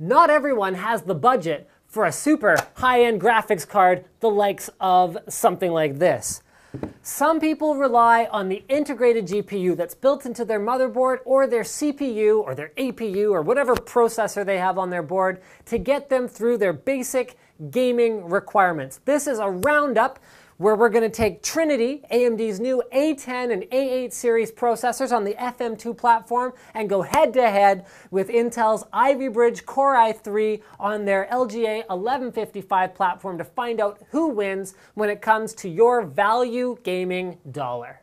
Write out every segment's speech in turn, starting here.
Not everyone has the budget for a super high-end graphics card the likes of something like this. Some people rely on the integrated GPU that's built into their motherboard or their CPU or their APU or whatever processor they have on their board to get them through their basic gaming requirements. This is a roundup where we're going to take Trinity, AMD's new A10 and A8 series processors on the FM2 platform, and go head to head with Intel's Ivy Bridge Core i3 on their LGA 1155 platform to find out who wins when it comes to your value gaming dollar.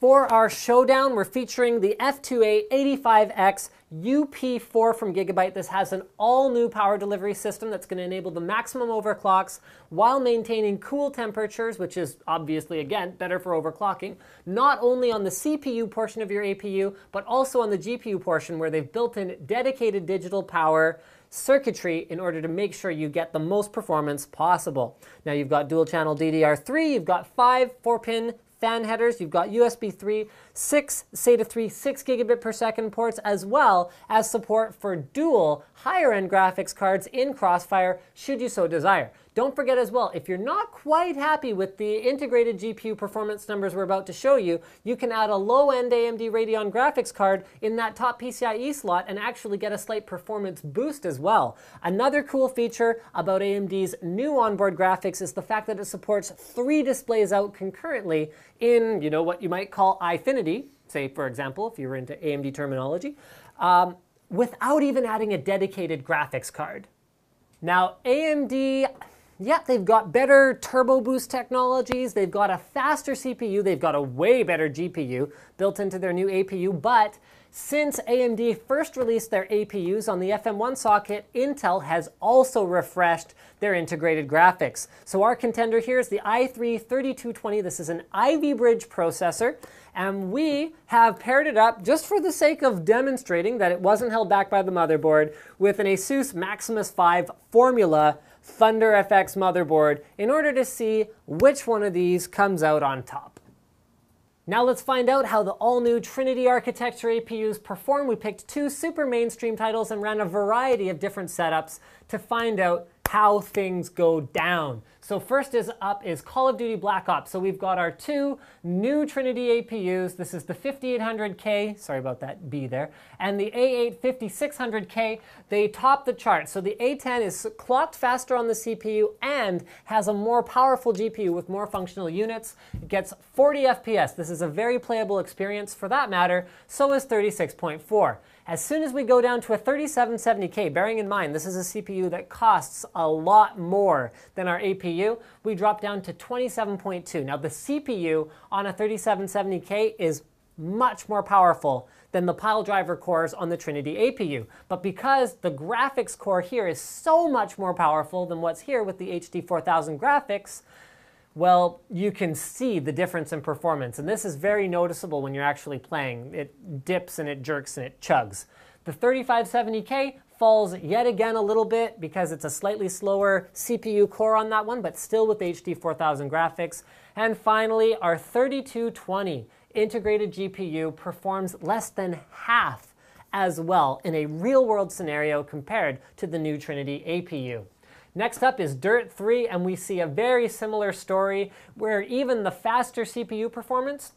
For our showdown, we're featuring the F2A 85X UP4 from Gigabyte. This has an all new power delivery system that's going to enable the maximum overclocks while maintaining cool temperatures, which is obviously, again, better for overclocking, not only on the CPU portion of your APU, but also on the GPU portion where they've built in dedicated digital power circuitry in order to make sure you get the most performance possible. Now you've got dual channel DDR3, you've got five 4 pin fan headers, you've got USB 3, 6 SATA 3, 6 gigabit per second ports, as well as support for dual higher end graphics cards in Crossfire should you so desire. Don't forget as well, if you're not quite happy with the integrated GPU performance numbers we're about to show you, you can add a low-end AMD Radeon graphics card in that top PCIe slot and actually get a slight performance boost as well. Another cool feature about AMD's new onboard graphics is the fact that it supports three displays out concurrently in, you know, what you might call Eyefinity, say for example, if you were into AMD terminology, um, without even adding a dedicated graphics card. Now, AMD yeah, they've got better turbo boost technologies, they've got a faster CPU, they've got a way better GPU built into their new APU, but since AMD first released their APUs on the FM1 socket, Intel has also refreshed their integrated graphics. So our contender here is the i3-3220. This is an Ivy Bridge processor, and we have paired it up just for the sake of demonstrating that it wasn't held back by the motherboard with an Asus Maximus 5 Formula Thunder FX motherboard in order to see which one of these comes out on top. Now let's find out how the all-new Trinity architecture APUs perform. We picked two super mainstream titles and ran a variety of different setups to find out how things go down. So first is up is Call of Duty Black Ops. So we've got our two new Trinity APUs. This is the 5800K, sorry about that B there, and the A8 5600K. They top the chart. So the A10 is clocked faster on the CPU and has a more powerful GPU with more functional units. It gets 40 FPS. This is a very playable experience for that matter. So is 36.4. As soon as we go down to a 3770K, bearing in mind this is a CPU that costs a lot more than our APU, we drop down to 27.2. Now the CPU on a 3770K is much more powerful than the Piledriver cores on the Trinity APU. But because the graphics core here is so much more powerful than what's here with the HD 4000 graphics, well, you can see the difference in performance. And this is very noticeable when you're actually playing. It dips and it jerks and it chugs. The 3570K falls yet again a little bit because it's a slightly slower CPU core on that one, but still with HD 4000 graphics. And finally, our 3220 integrated GPU performs less than half as well in a real world scenario compared to the new Trinity APU. Next up is Dirt 3, and we see a very similar story where even the faster CPU performance,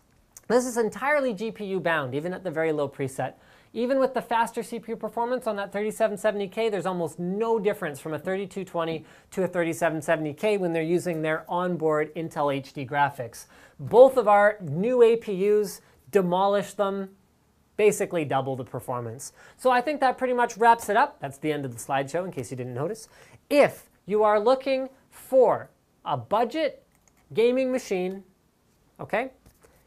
this is entirely GPU bound, even at the very low preset. Even with the faster CPU performance on that 3770K, there's almost no difference from a 3220 to a 3770K when they're using their onboard Intel HD graphics. Both of our new APUs demolish them, basically double the performance. So I think that pretty much wraps it up. That's the end of the slideshow in case you didn't notice. If you are looking for a budget gaming machine, okay,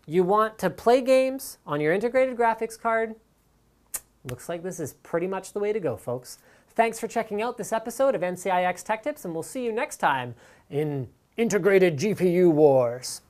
you want to play games on your integrated graphics card, looks like this is pretty much the way to go, folks. Thanks for checking out this episode of NCIX Tech Tips, and we'll see you next time in Integrated GPU Wars.